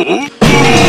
Uhum.